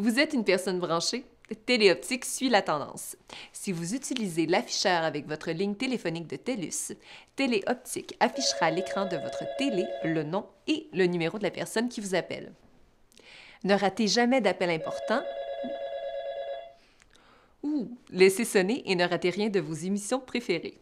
Vous êtes une personne branchée? Téléoptique suit la tendance. Si vous utilisez l'afficheur avec votre ligne téléphonique de TELUS, Téléoptique affichera à l'écran de votre télé le nom et le numéro de la personne qui vous appelle. Ne ratez jamais d'appel important ou laissez sonner et ne ratez rien de vos émissions préférées.